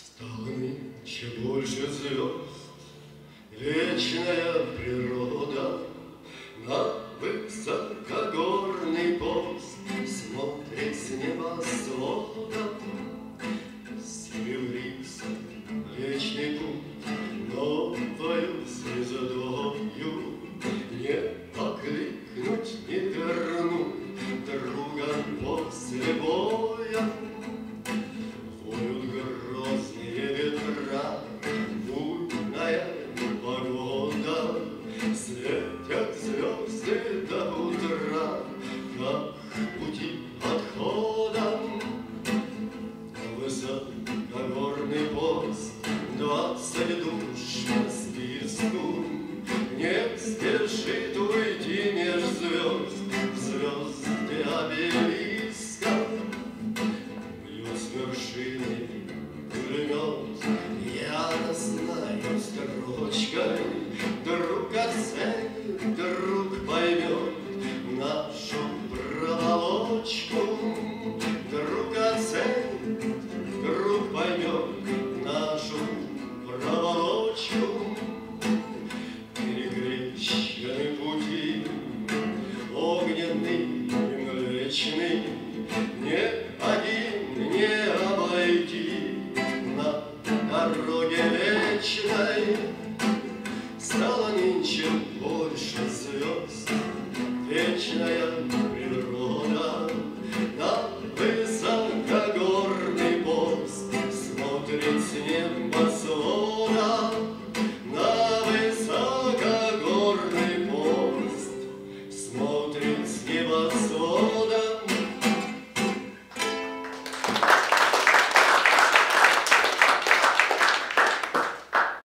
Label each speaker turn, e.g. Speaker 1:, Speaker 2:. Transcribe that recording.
Speaker 1: Стало нынче больше звезд, Вечная природа двадцать душ по списку. Не спешит уйти меж звезд, звезды обелисков. Плюс вершины пулемет, я знаю строчкой, друг оценит, женщиной. Стало нынче